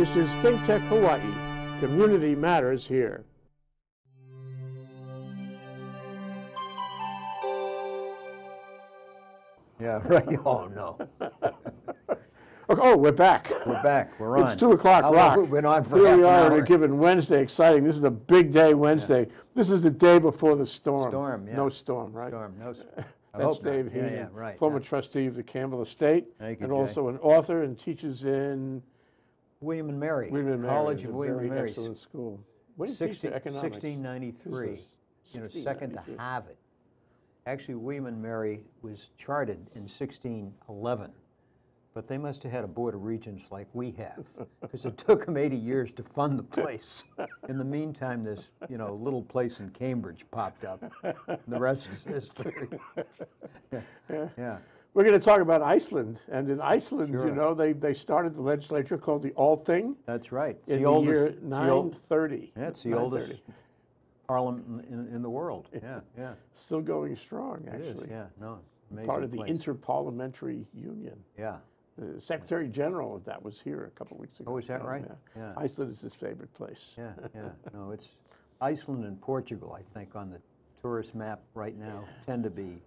This is Think Tech Hawaii. Community matters here. Yeah, right. Oh, no. Oh, we're back. We're back. We're on. It's two o'clock How rock. have we been on for Here we are. hour? We're giving Wednesday exciting. This is a big day Wednesday. This is the day before the storm. Storm, yeah. No storm, right? Storm, no, s- I That's hope not. Dave Yeah, yeah, right. former yeah. trustee of the Campbell Estate, Thank you, and Jay. also an author and teaches in William and Mary. William and Mary. College of William and Mary. excellent school. What do you teach Economics. 1693. You know, second to 1693. Harvard. Actually, William and Mary was charted in 1611, but they must have had a board of regents like we have, because it took them 80 years to fund the place. In the meantime, this, you know, little place in Cambridge popped up. and the rest is history. yeah. yeah. We're going to talk about Iceland, and in Iceland, you know, they, they started the legislature called the Althing That's right. It's in the year oldest. it's 930. Yeah, it's the oldest parliament in, in the world. Yeah, yeah. Still going strong, is, actually. yeah, no, amazing Part of the place. Interparliamentary Union. Yeah, The Secretary General of that was here a couple weeks ago. Oh, is that oh, right? yeah. Yeah. Iceland is his favorite place. yeah, yeah. No, it's Iceland and Portugal, I think, on the tourist map right now tend to be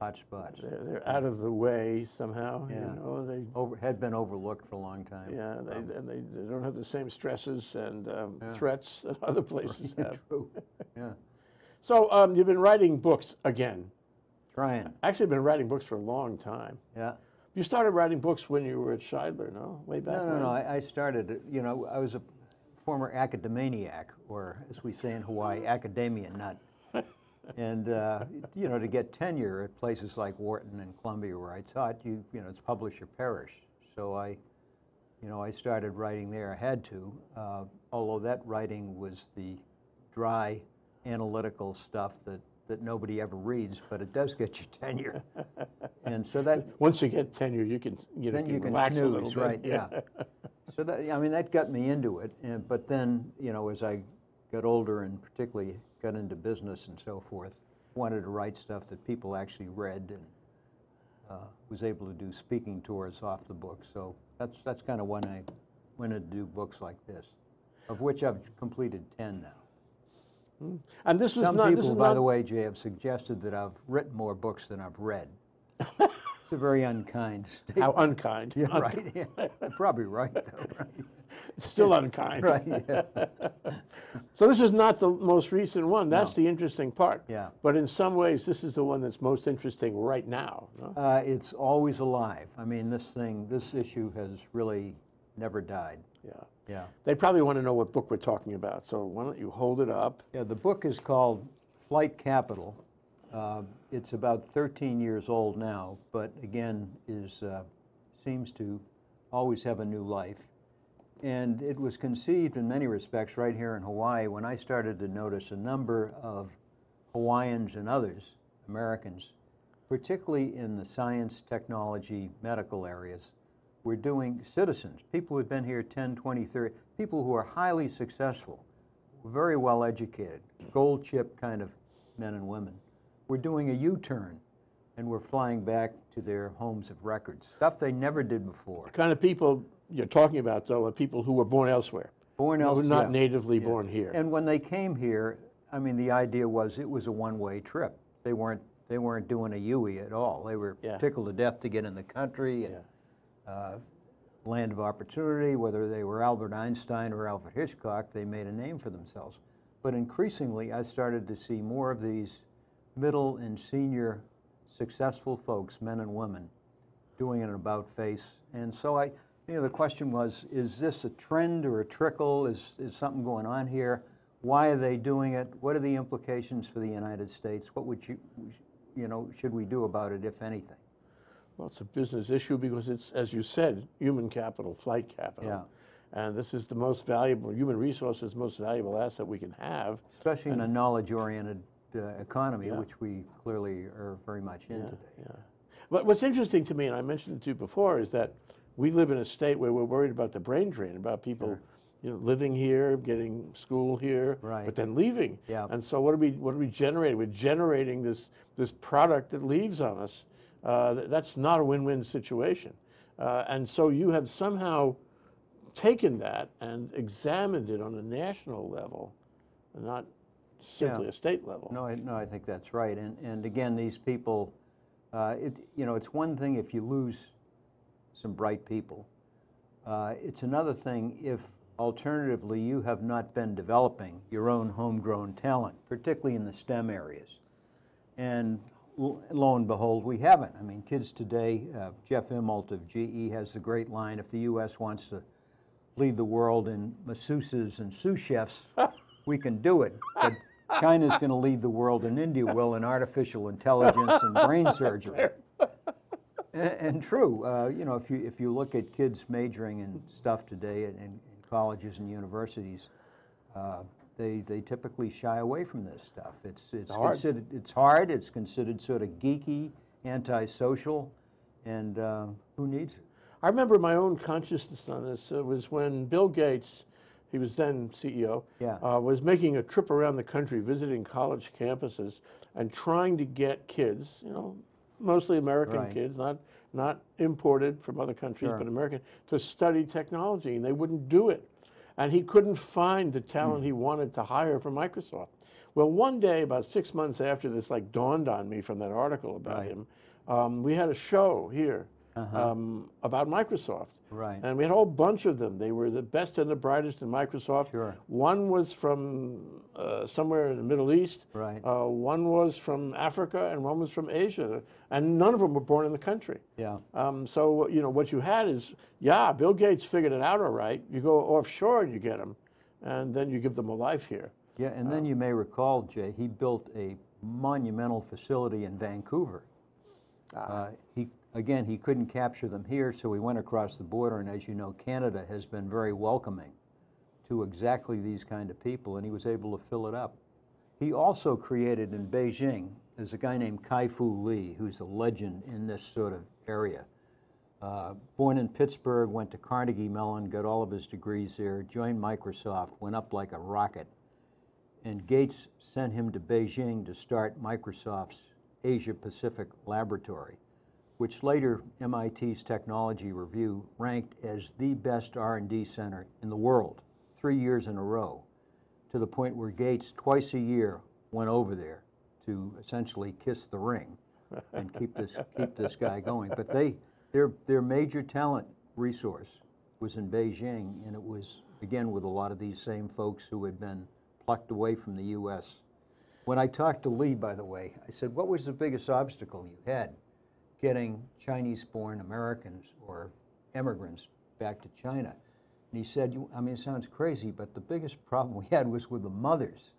hot spots. They're, they're out of the way somehow, Yeah. you know, they, Over, had been overlooked for a long time. yeah, they, Um, and they, they don't have the same stresses and um, Yeah. threats that other places have. True, yeah. So um, you've been writing books again. Trying, Actually, been writing books for a long time. yeah. You started writing books when you were at Scheidler, no? Way back No, no, when? no, I, I started, you know, I was a former academaniac, or as we say in Hawaii, academia nut. And, uh, you know, to get tenure at places like Wharton and Columbia where I taught, you, you know, it's publish or perish. So I, you know, I started writing there, I had to, uh, although that writing was the dry analytical stuff that, that nobody ever reads, but it does get you tenure. And so that, Once you get tenure, you can, you know, then you can little snooze, right, yeah. So that, I mean, that got me into it, and, but then, you know, as I got older and particularly got into business and so forth, wanted to write stuff that people actually read and uh, was able to do speaking tours off the book. So that's, that's kind of when I went to do books like this, of which I've completed 10 now. And this was Some not, this people, is by not, the way, Jay, have suggested that I've written more books than I've read. It's a very unkind statement. how unkind. Yeah, right. Yeah. You're probably right, though, right? Still unkind. Right, yeah. So this is not the most recent one. That's the interesting part. Yeah. But in some ways, this is the one that's most interesting right now. no? Uh, it's always alive. I mean, this thing, this issue has really never died. Yeah. Yeah. They probably want to know what book we're talking about. So why don't you hold it up? Yeah, the book is called Flight Capital. Uh, it's about 13 years old now, but again, is, uh, seems to always have a new life. And it was conceived in many respects right here in Hawaii when I started to notice a number of Hawaiians and others, Americans, particularly in the science, technology, medical areas, were doing citizens, people who had been here 10, 20, 30, people who are highly successful, very well educated, gold chip kind of men and women, were doing a U-turn and were flying back to their homes of records, stuff they never did before. The kind of people you're talking about, though, are people who were born elsewhere, Born elsewhere. not natively Yeah. born here. And when they came here, I mean, the idea was it was a one-way trip. They weren't they weren't doing a UE at all. They were Yeah. tickled to death to get in the country and uh, land of opportunity. Whether they were Albert Einstein or Alfred Hitchcock, they made a name for themselves. But increasingly, I started to see more of these middle and senior successful folks, men and women, doing an about face. And so I, you know, the question was, is this a trend or a trickle? Is, is something going on here? Why are they doing it? What are the implications for the United States? What would you, you know, should we do about it, if anything? Well, it's a business issue because it's, as you said, human capital, flight capital. Yeah. And this is the most valuable, human resources, most valuable asset we can have. Especially in a knowledge-oriented uh, economy, Yeah. which we clearly are very much in today. Yeah. But what's interesting to me, and I mentioned it to you before, is that we live in a state where we're worried about the brain drain, about people, you know, living here, getting school here, Right. but then leaving. Yeah. And so what are we what are we generating? We're generating this this product that leaves on us. Uh, th- that's not a win-win situation. Uh, and so you have somehow taken that and examined it on a national level, not simply Yeah. a state level. No, I, no, I think that's right. And, and again, these people, uh, it, you know, it's one thing if you lose some bright people. Uh, it's another thing if alternatively you have not been developing your own homegrown talent, particularly in the STEM areas. And lo and behold, we haven't. I mean, kids today, uh, Jeff Immelt of GE has the great line if the U.S. wants to lead the world in masseuses and sous chefs, we can do it. But China's going to lead the world, and India will in artificial intelligence and brain surgery. And, and true, uh, you know, if you if you look at kids majoring in stuff today in, in colleges and universities, uh, they they typically shy away from this stuff. It's it's hard. considered it's hard. It's considered sort of geeky, antisocial, and uh, who needs it? I remember my own consciousness on this uh, was when Bill Gates, he was then CEO, Yeah. uh, was making a trip around the country visiting college campuses and trying to get kids, you know, mostly American Right. kids, not not imported from other countries, Sure. but American, to study technology, and they wouldn't do it. And he couldn't find the Hmm. talent he wanted to hire from Microsoft. Well, one day, about six months after this, like dawned on me from that article about Right. him, um, we had a show here Uh-huh. um, about Microsoft. Right. And we had a whole bunch of them. They were the best and the brightest in Microsoft. Sure. One was from uh, somewhere in the Middle East. Right. Uh, one was from Africa, and one was from Asia. And none of them were born in the country. Yeah. Um, so you know what you had is, yeah, Bill Gates figured it out all right. You go offshore and you get them, and then you give them a life here. Yeah, and then you may recall, Jay, he built a monumental facility in Vancouver. Uh, he, again, he couldn't capture them here, so he went across the border, and as you know, Canada has been very welcoming to exactly these kind of people, and he was able to fill it up. He also created in Beijing, there's a guy named Kai-Fu Lee, who's a legend in this sort of area. Uh, born in Pittsburgh, went to Carnegie Mellon, got all of his degrees there, joined Microsoft, went up like a rocket. And Gates sent him to Beijing to start Microsoft's Asia Pacific Laboratory, which later MIT's Technology Review ranked as the best R&D center in the world, three years in a row, to the point where Gates twice a year went over there to essentially kiss the ring and keep this keep this guy going. But they their their major talent resource was in Beijing, and it was again with a lot of these same folks who had been plucked away from the U.S. When I talked to Lee, by the way, I said, "What was the biggest obstacle you had getting Chinese-born Americans or immigrants back to China?" And he said, you, "I mean, it sounds crazy, but the biggest problem we had was with the mothers."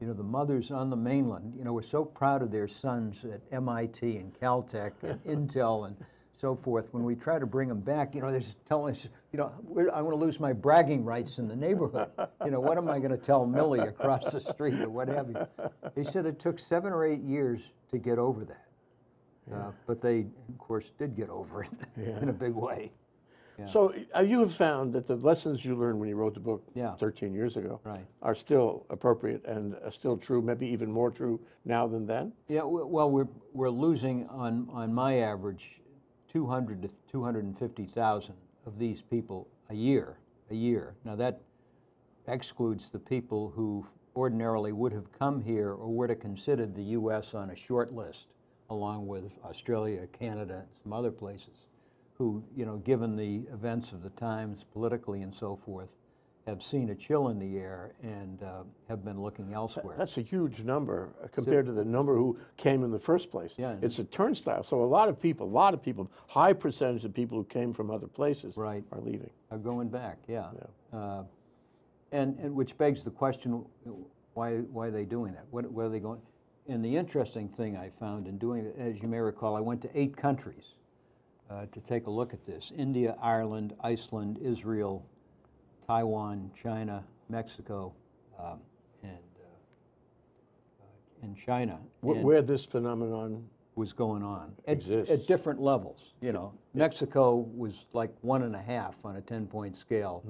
you know, the mothers on the mainland, you know, were so proud of their sons at MIT and Caltech and Intel and so forth. When we try to bring them back, you know, they're telling us, you know, I want to lose my bragging rights in the neighborhood. You know, what am I going to tell Millie across the street or what have you? They said it took seven or eight years to get over that. Uh, but they, of course, did get over it in a big way. Yeah. So uh, you have found that the lessons you learned when you wrote the book Yeah. 13 years ago Right. are still appropriate and are still true, maybe even more true now than then? Yeah, well, we're, we're losing on, on my average, 200 to 250,000 of these people a year, a year. Now that excludes the people who ordinarily would have come here or would have considered the U.S. on a short list, along with Australia, Canada, and some other places, who, you know, given the events of the times politically and so forth, have seen a chill in the air and uh, have been looking elsewhere. That's a huge number uh, compared to the number who came in the first place. Yeah. It's a turnstile. So a lot of people, a lot of people, high percentage of people who came from other places Right. are leaving. Are going back, yeah. Uh, And, and which begs the question, why, why are they doing that? What, where are they going? And the interesting thing I found in doing it, as you may recall, I went to eight countries uh, to take a look at this. India, Ireland, Iceland, Israel, Taiwan, China, Mexico, um, and, uh, uh, and China. Wh- And- Where this phenomenon, was going on at, at different levels. You know, Mexico was like one and a half on a 10 point scale.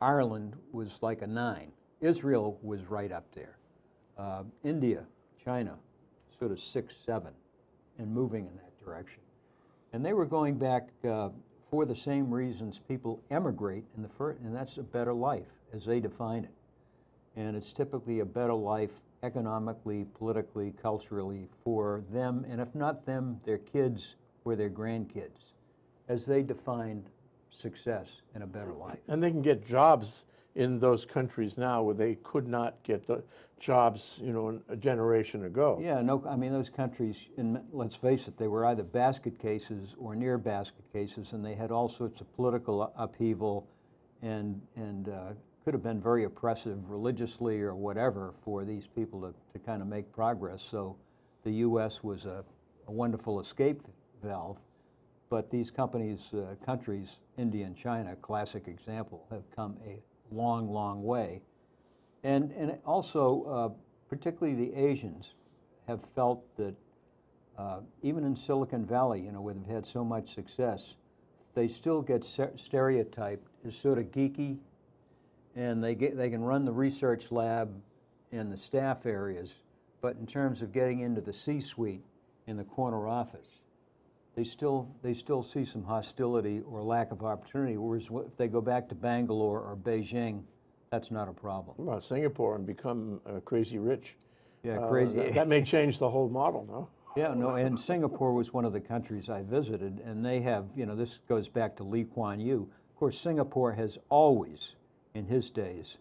Ireland was like a nine. Israel was right up there. Uh, India, China, sort of six, seven, and moving in that direction. And they were going back uh, for the same reasons people emigrate in the first, and that's a better life as they define it. And it's typically a better life economically, politically, culturally for them, and if not them, their kids or their grandkids, as they define success in a better life. And they can get jobs in those countries now where they could not get the jobs, you know, a generation ago. Yeah, no, I mean, those countries, in, let's face it, they were either basket cases or near basket cases, and they had all sorts of political upheaval and, and uh, could have been very oppressive religiously or whatever for these people to, to kind of make progress. So the U.S. was a, a wonderful escape valve. But these companies, uh, countries, India and China, classic example, have come a long, long way. And, and also, uh, particularly the Asians have felt that uh, even in Silicon Valley, you know, where they've had so much success, they still get stereotyped as sort of geeky, and they get they can run the research lab and the staff areas, but in terms of getting into the C-suite in the corner office, they still they still see some hostility or lack of opportunity. Whereas if they go back to Bangalore or Beijing, that's not a problem. What About Singapore and become uh, crazy rich. Yeah, Uh, crazy. that- That may change the whole model, no? Yeah, no, and Singapore was one of the countries I visited, and they have, you know, this goes back to Lee Kuan Yew. Of course, Singapore has always, in his days,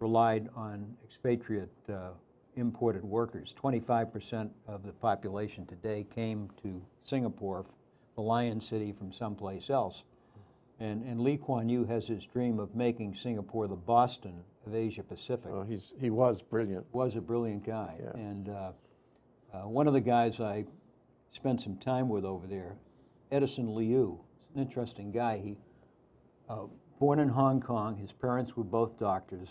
relied on expatriate uh, imported workers. 25% of the population today came to Singapore, the Lion City, from someplace else. And, and Lee Kuan Yew has his dream of making Singapore the Boston of Asia Pacific Oh, he's, he was brilliant. was a brilliant guy. Yeah. And uh, uh, one of the guys I spent some time with over there, Edison Liu, an interesting guy. He uh, born in Hong Kong. His parents were both doctors.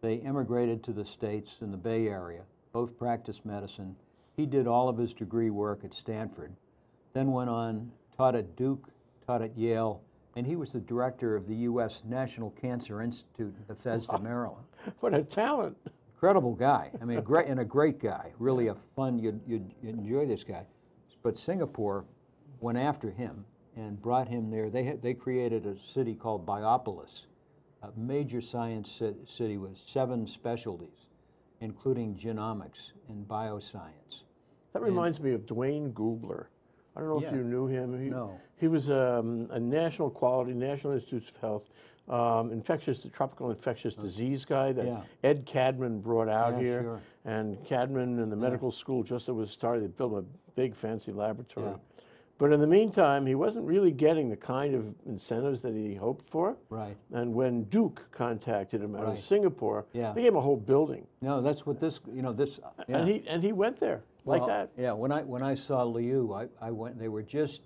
They immigrated to the States in the Bay Area. Both practiced medicine. He did all of his degree work at Stanford, then went on, taught at Duke, taught at Yale, and he was the director of the U.S. National Cancer Institute in Bethesda, Maryland What a talent. incredible guy. I mean, great and a great guy. Really a fun. You'd, you'd, you'd enjoy this guy. But Singapore went after him and brought him there. They had, they created a city called Biopolis, a major science city with seven specialties, including genomics and bioscience. That reminds me of Duane Gubler. I don't know Yeah. if you knew him. He, No. He was um, a national quality, National Institutes of Health, um, infectious, tropical infectious disease guy that Yeah. Ed Cadman brought out Yeah, here. sure. And Cadman and the medical school, just it was started, they built a big fancy laboratory. But in the meantime, he wasn't really getting the kind of incentives that he hoped for. Right. And when Duke contacted him out Right. of Singapore, Yeah. they gave him a whole building. No, that's what this. You know, this. Yeah. And he and he went there like Well, that. Yeah, when I, when I saw Liu, I, I went, they were just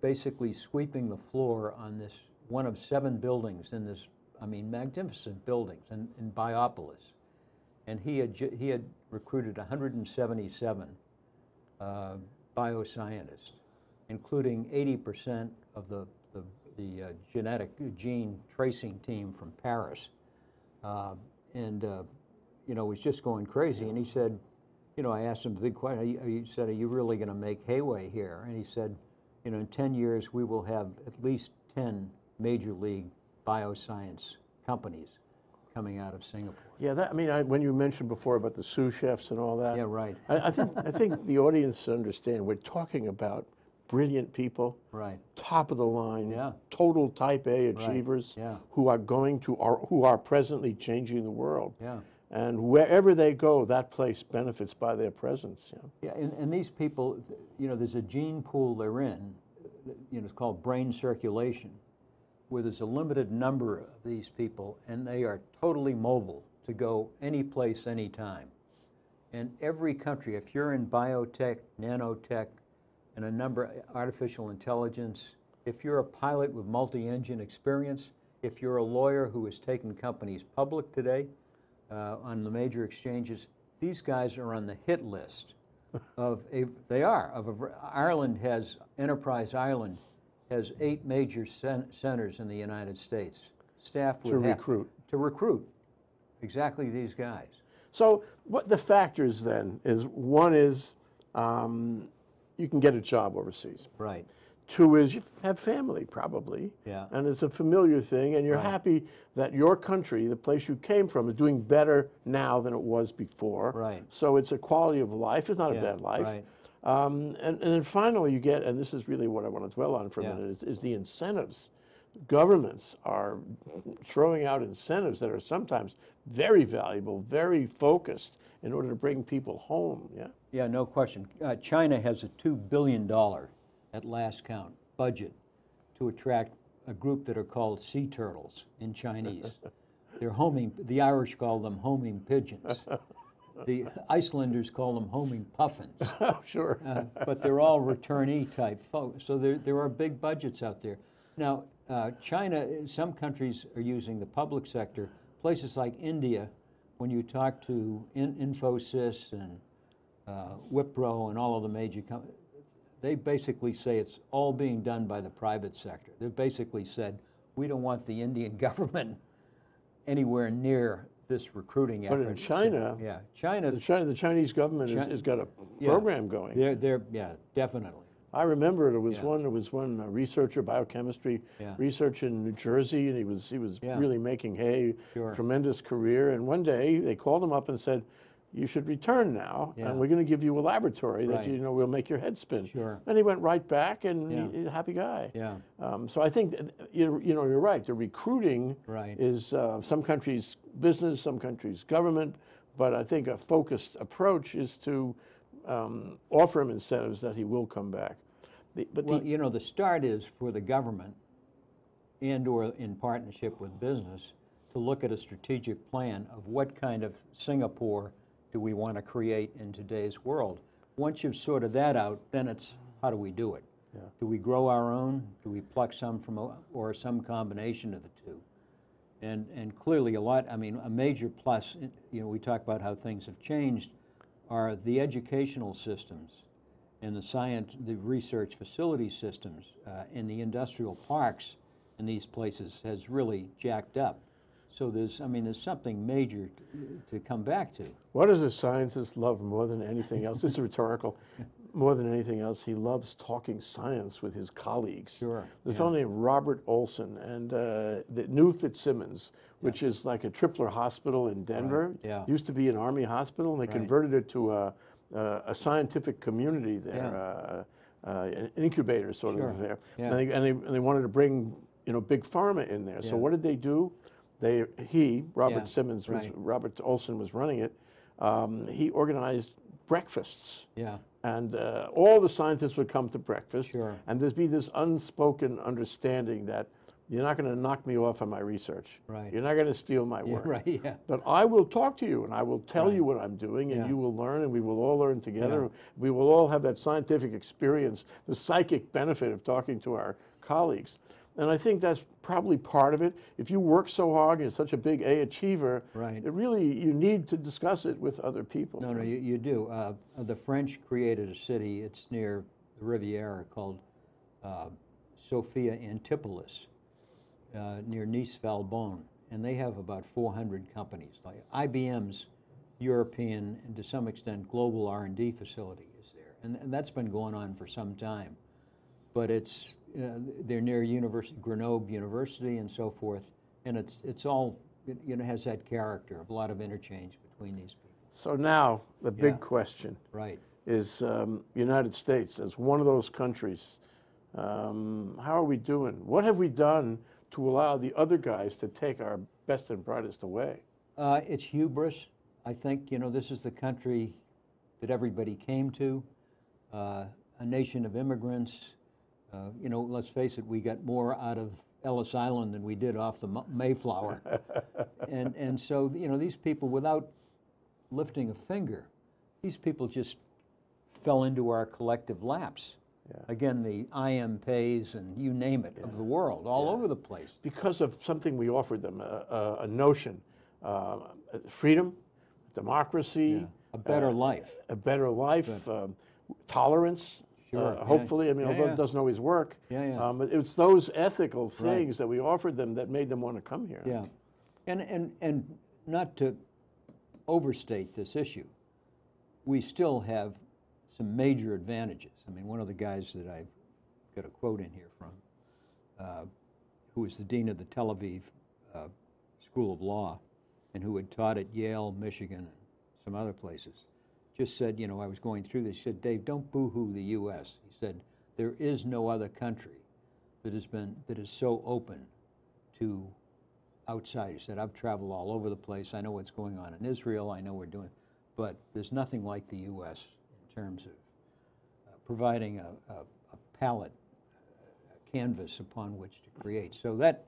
basically sweeping the floor on this, one of seven buildings in this, I mean, magnificent buildings in, in Biopolis. And he had, he had recruited 177 uh, bioscientists, including 80% of the, the, the uh, genetic gene tracing team from Paris. Uh, and, uh, you know, was just going crazy. And he said, you know, I asked him the big question. He said, "Are you really going to make hay here?" And he said, "You know, in 10 years we will have at least 10 major league bioscience companies coming out of Singapore." Yeah, that, I mean, I, when you mentioned before about the sous chefs and all that. Yeah, right. I, I think I think the audience understand we're talking about brilliant people, Right. top of the line, Yeah. total type A achievers Yeah. who are going to are who are presently changing the world. Yeah. And wherever they go, that place benefits by their presence. You know? Yeah, and, and these people, you know, there's a gene pool they're in, you know, it's called brain circulation, where there's a limited number of these people, and they are totally mobile to go any place, anytime. And every country, if you're in biotech, nanotech, and a number, artificial intelligence, if you're a pilot with multi-engine experience, if you're a lawyer who has taken companies public today uh, on the major exchanges, these guys are on the hit list of a, they are, of a, Ireland has, Enterprise Ireland has eight major cen- centers in the United States. Staff To have- recruit. To recruit, exactly these guys. So what the factors then is one is um, you can get a job overseas. Right, Two is you have family, probably. Yeah. And it's a familiar thing, and you're Right. happy that your country, the place you came from, is doing better now than it was before. Right. So it's a quality of life. It's not a Yeah, bad life. right. Um, and, and then finally, you get, and this is really what I want to dwell on for a Yeah. minute, is, is the incentives. Governments are throwing out incentives that are sometimes very valuable, very focused in order to bring people home. Yeah. Yeah, no question. Uh, China has a $2 billion, at last count, budget to attract a group that are called sea turtles in Chinese. They're homing, the Irish call them homing pigeons. The Icelanders call them homing puffins. Oh, sure. Uh, but they're all returnee type folks. So there, there are big budgets out there. Now, uh, China, some countries are using the public sector. Places like India, when you talk to In- Infosys and uh, Wipro and all of the major companies, they basically say it's all being done by the private sector. They've basically said, we don't want the Indian government anywhere near this recruiting effort. But in China, yeah, China, the, China, the Chinese government has, Chi- has got a Yeah. program going. they're, they're, yeah, definitely. I remember it was Yeah. one. There was one uh, researcher, biochemistry Yeah. research in New Jersey, and he was he was really making hay, Sure. tremendous career. And one day they called him up and said, "You should return now, Yeah. and we're going to give you a laboratory that Right. you know will make your head spin." Sure. And he went right back, and Yeah. he, he's a happy guy. Yeah, Um, so I think you you know you're right. The recruiting Right. is uh, some countries business, some countries government, but I think a focused approach is to um, offer him incentives that he will come back. The, but well, the, you know, the start is for the government and/or in partnership with business to look at a strategic plan of what kind of Singapore do we want to create in today's world. Once you've sorted that out, then it's how do we do it? Yeah. Do we grow our own? Do we pluck some from, o- or some combination of the two? And, and clearly a lot, I mean, a major plus, you know, we talk about how things have changed, are the educational systems and the science, the research facility systems uh, in the industrial parks in these places has really jacked up. So there's, I mean, there's something major to come back to. what does a scientist love more than anything else? This is rhetorical. More than anything else, he loves talking science with his colleagues. Sure, There's a yeah. fellow named Robert Olson and uh, the New Fitzsimons, which is like a tripler hospital in Denver. yeah. Used to be an army hospital, and they Right. converted it to a, a, a scientific community there, Yeah. uh, uh, an incubator sort Sure, of affair. yeah. And, they, and, they, and they wanted to bring you know big pharma in there. So what did they do? They he Robert Yeah, Simmons was right. Robert Olson was running it. Um, he organized breakfasts Yeah, and uh, all the scientists would come to breakfast, Sure. and there'd be this unspoken understanding that you're not going to knock me off on my research. Right. You're not going to steal my yeah, work. right, yeah. But I will talk to you, and I will tell Right. you what I'm doing, and Yeah. you will learn, and we will all learn together. Yeah. We will all have that scientific experience, the psychic benefit of talking to our colleagues. And I think that's probably part of it. If you work so hard, and you're such a big A achiever, Right. it really you need to discuss it with other people. No, no, you, you do. Uh, the French created a city, it's near the Riviera, called uh, Sophia Antipolis, uh, near Nice Valbonne. And they have about 400 companies. Like IBM's European and to some extent global R&D facility is there. And, and that's been going on for some time. But it's, uh, they're near University, Grenoble University and so forth. And it's, it's all, it, you know, has that character of a lot of interchange between these people. So now the big Yeah. question Right. is um, United States as one of those countries. Um, how are we doing? What have we done to allow the other guys to take our best and brightest away? Uh, it's hubris. I think, you know, this is the country that everybody came to, uh, a nation of immigrants. Uh, you know, let's face it, we got more out of Ellis Island than we did off the Mayflower. and, and so, you know, these people, without lifting a finger, these people just fell into our collective laps. Yeah. Again, the I.M. Peis and you name it of the world, all over the place. Because of something we offered them, a, a, notion, uh, freedom, democracy, Yeah. A better uh, life. a better life, um, tolerance. Sure, uh, yeah. hopefully, I mean, Yeah, although yeah. it doesn't always work, Yeah, yeah. Um, it's those ethical Right. things that we offered them that made them want to come here. Yeah, and, and, and not to overstate this issue, we still have some major advantages. I mean, one of the guys that I've got a quote in here from, uh, who was the dean of the Tel Aviv uh, School of Law and who had taught at Yale, Michigan, and some other places, just said, you know, I was going through this, he said, Dave, don't boo-hoo the U.S. He said, there is no other country that has been, that is so open to outsiders. He said, I've traveled all over the place. I know what's going on in Israel. I know we're doing, but there's nothing like the U.S. in terms of uh, providing a, a, a palette, a canvas upon which to create. So that,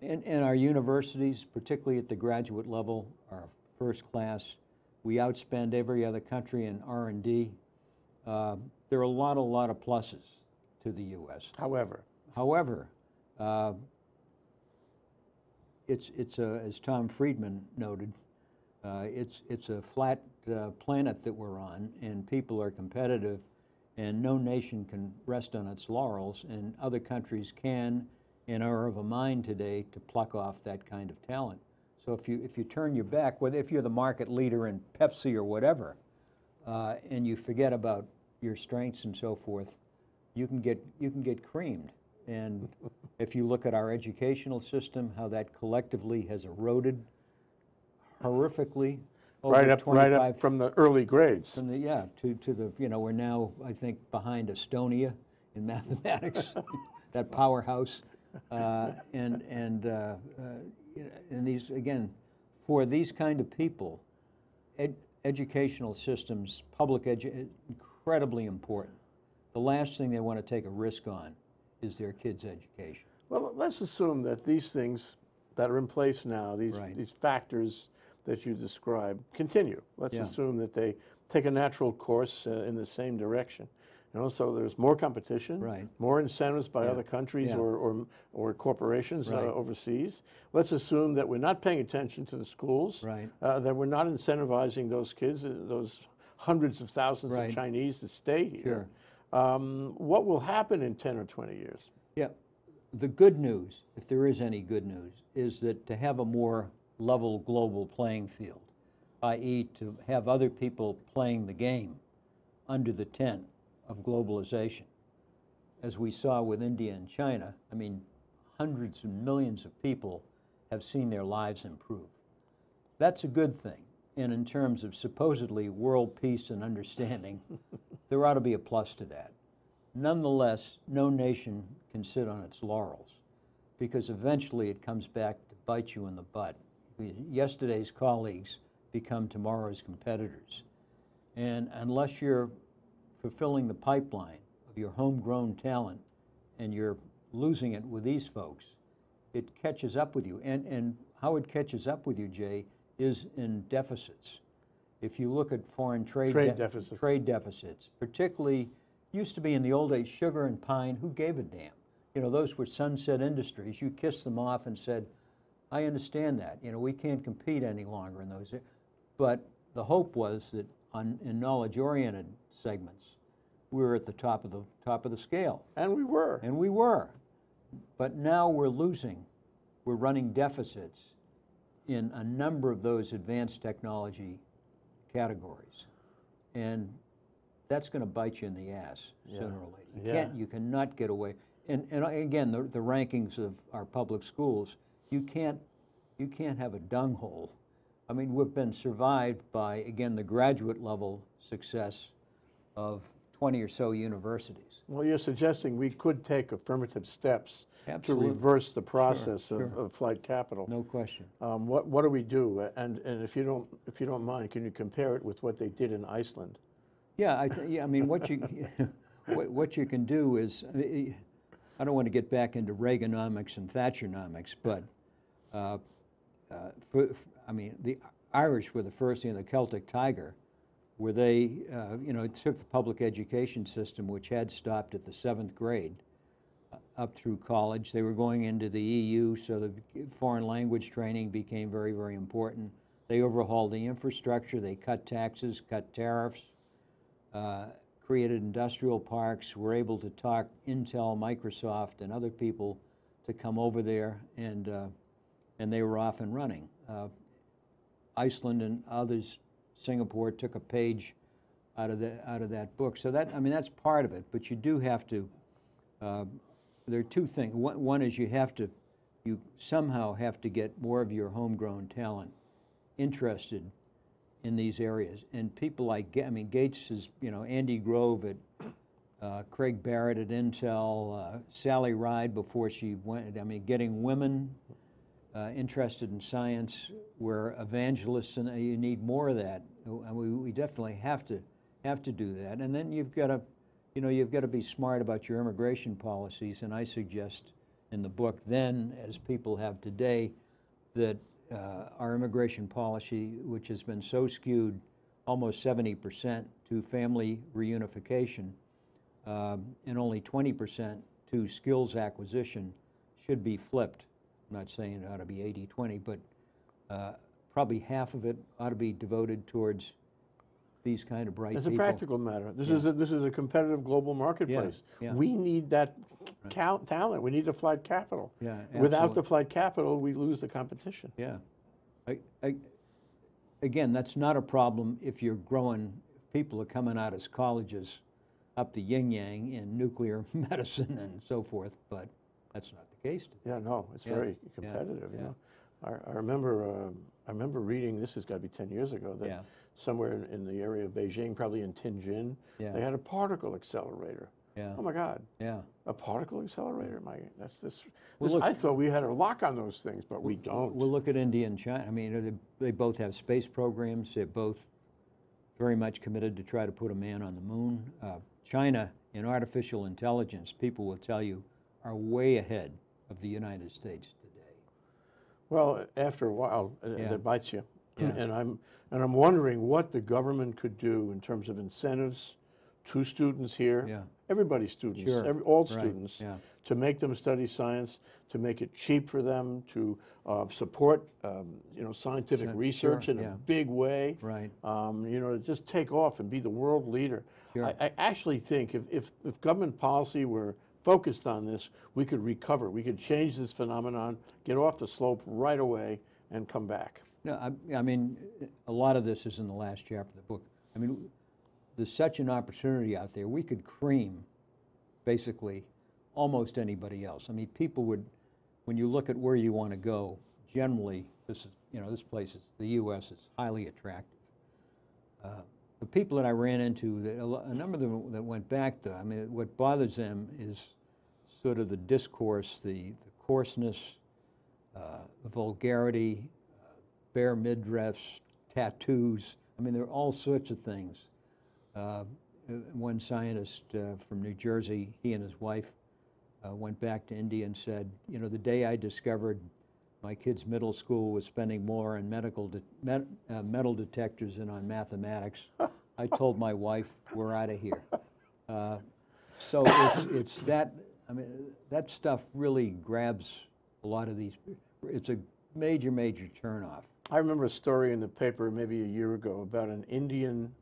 and, and our universities, particularly at the graduate level, are first class. We outspend every other country in R&D. Uh, there are a lot, a lot of pluses to the U.S. However, However, uh, it's, it's a, as Tom Friedman noted, uh, it's, it's a flat uh, planet that we're on, and people are competitive, and no nation can rest on its laurels, and other countries can and are of a mind today to pluck off that kind of talent. So if you, if you turn your back, whether if you're the market leader in Pepsi or whatever, uh, and you forget about your strengths and so forth, you can get you can get creamed. And if you look at our educational system, how that collectively has eroded horrifically over right up, right 25 up from the early grades. from the yeah to to the you know we're now I think behind Estonia in mathematics, that powerhouse, uh, and and uh, uh, you know, and these again for these kind of people, ed, educational systems, public edu incredibly important. The last thing they want to take a risk on is their kids' education. Well, let's assume that these things that are in place now, these, Right. these factors that you describe, continue. Let's Yeah. assume that they take a natural course uh, in the same direction. And also, there's more competition, Right. more incentives by Yeah. other countries Yeah. or, or, or corporations uh, overseas. Let's assume that we're not paying attention to the schools, Right. uh, that we're not incentivizing those kids, uh, those hundreds of thousands Right. of Chinese to stay here. Sure. Um, what will happen in 10 or 20 years? Yeah, the good news, if there is any good news, is that to have a more level global playing field, i.e., to have other people playing the game under the tent of globalization, as we saw with India and China, I mean, hundreds and millions of people have seen their lives improve. That's a good thing. And in terms of supposedly world peace and understanding, there ought to be a plus to that. Nonetheless, no nation can sit on its laurels because eventually it comes back to bite you in the butt. Yesterday's colleagues become tomorrow's competitors. And unless you're fulfilling the pipeline of your homegrown talent and you're losing it with these folks, it catches up with you. And, and how it catches up with you, Jay, is in deficits. If you look at foreign trade, Trade deficits. trade deficits, particularly used to be in the old days sugar and pine. Who gave a damn? You know, those were sunset industries. You kissed them off and said, "I understand that. You know, we can't compete any longer in those." But the hope was that on in knowledge-oriented segments, we were at the top of the top of the scale. And we were. And we were. But now we're losing. We're running deficits in a number of those advanced technology categories. And that's going to bite you in the ass Yeah. sooner or later. You, Yeah. can't, you cannot get away. And, and again, the, the rankings of our public schools, you can't, you can't have a dung hole. I mean, we've been survived by, again, the graduate level success of 20 or so universities. Well, you're suggesting we could take affirmative steps Absolutely. to reverse the process sure. of, of flight capital. No question. Um, what, what do we do? And, and if you don't, if you don't mind, can you compare it with what they did in Iceland? Yeah, I, yeah, I mean, what you, what, what you can do is, I don't want to get back into Reaganomics and Thatchernomics, but, uh, uh, for, I mean, the Irish were the first in the Celtic Tiger, where they, uh, you know, took the public education system, which had stopped at the seventh grade, uh, up through college. They were going into the EU, so the foreign language training became very, very important. They overhauled the infrastructure, they cut taxes, cut tariffs, uh, created industrial parks, were able to talk Intel, Microsoft, and other people to come over there, and, uh, and they were off and running. Uh, Iceland and others, Singapore took a page out of, the, out of that book. So that, I mean, that's part of it, but you do have to uh, there are two things. One, one is you have to, you somehow have to get more of your homegrown talent interested in these areas. And people like, I mean, Gates is, you know, Andy Grove at uh, Craig Barrett at Intel, uh, Sally Ride before she went, I mean, getting women uh, interested in science, We're evangelists, and uh, you need more of that. And we, we definitely have to, have to do that. And then you've got to, you know, you've got to be smart about your immigration policies. And I suggest in the book then, as people have today, that uh, our immigration policy, which has been so skewed, almost 70% to family reunification, um, and only 20% to skills acquisition, should be flipped. I'm not saying it ought to be 80-20, but uh, probably half of it ought to be devoted towards these kind of bright As people. a practical matter, this Yeah. is, a- this is a competitive global marketplace. yeah. We need that cal- talent, we need the flight capital. Yeah, Without the flight capital, we lose the competition. Yeah. I, I, again, that's not a problem if you're growing, if people are coming out as colleges up to yin yang in nuclear medicine and so forth, but that's not the case today. Yeah, no, it's Yeah, very yeah, competitive, you yeah. know. I, I remember, um, I remember reading, this has got to be 10 years ago, Yeah. that somewhere in, in the area of Beijing, probably in Tianjin, Yeah. they had a particle accelerator. Yeah, Oh my God, yeah. a particle accelerator, my, that's this, Well, this- look- I thought we had a lock on those things, but we We'll don't. Well, look at India and China. I mean, they, they both have space programs. They're both very much committed to try to put a man on the moon. Uh, China, in artificial intelligence, people will tell you, are way ahead of the United States today. Well, after a while, it- Yeah. it bites you. Yeah. And I'm, and I'm wondering what the government could do in terms of incentives to students here. Yeah. Everybody's students, Sure, every, all right, students. yeah. To make them study science, to make it cheap for them, to uh, support, um, you know, scientific Sure, research in yeah. a big way. Right. Um, you know, to just take off and be the world leader. Sure. I, I actually think if, if, if government policy were focused on this, we could recover. We could change this phenomenon, get off the slope right away, and come back. No, I, I mean, a lot of this is in the last chapter of the book. I mean, there's such an opportunity out there. We could cream basically almost anybody else. I mean, people would, when you look at where you want to go, generally, this is, you know, this place is, the U.S. is highly attractive. Uh, the people that I ran into, a number of them that went back though, I mean, what bothers them is sort of the discourse, the, the coarseness, uh, the vulgarity, uh, bare midriffs, tattoos. I mean, there are all sorts of things. Uh, uh, one scientist uh, from New Jersey, he and his wife uh, went back to India and said, you know, the day I discovered my kid's middle school was spending more on medical de- met, metal detectors than on mathematics, I told my wife, we're out of here. So it's, it's that, I mean, that stuff really grabs a lot of these. It's a major, major turnoff. I remember a story in the paper maybe a year ago about an Indian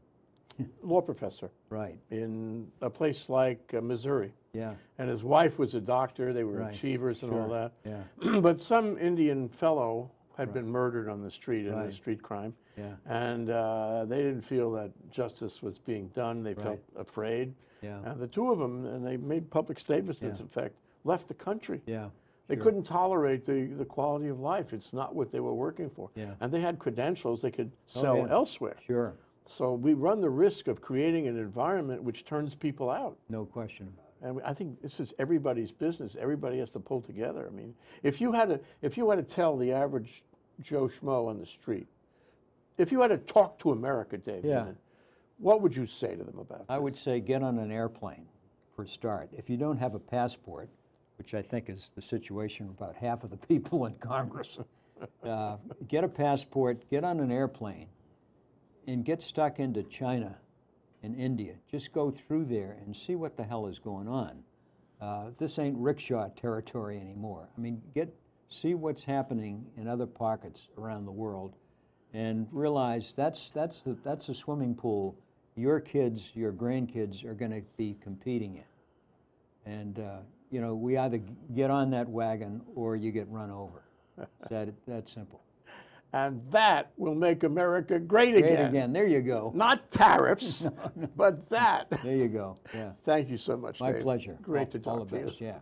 law professor Right, in a place like uh, Missouri. yeah, And his wife was a doctor, they were Right, achievers and all that. yeah, but some Indian fellow had been murdered on the street in a street crime. yeah, And uh, they didn't feel that justice was being done. They felt afraid. Yeah, And the two of them, and they made public statements to this Yeah. effect, left the country. yeah. They sure. couldn't tolerate the, the quality of life. It's not what they were working for. Yeah. And they had credentials they could Oh, sell yeah. elsewhere. Sure, So we run the risk of creating an environment which turns people out. no question. And I think this is everybody's business. Everybody has to pull together. I mean, if you had to, if you had to tell the average Joe Schmo on the street, if you had to talk to America, Dave, Yeah. What would you say to them about I this? would say get on an airplane for a start. If you don't have a passport, which I think is the situation of about half of the people in Congress, uh, get a passport, get on an airplane, and get stuck into China and India. Just go through there and see what the hell is going on. Uh, this ain't rickshaw territory anymore. I mean, get see what's happening in other pockets around the world, and realize that's that's the that's the swimming pool your kids, your grandkids are going to be competing in. And uh, you know, we either get on that wagon or you get run over. It's that that simple. And that will make America great, Great again. again, there you go. Not tariffs, but that. There you go, yeah. Thank you so much, My Dave. pleasure. Great All- to talk All to you. yeah.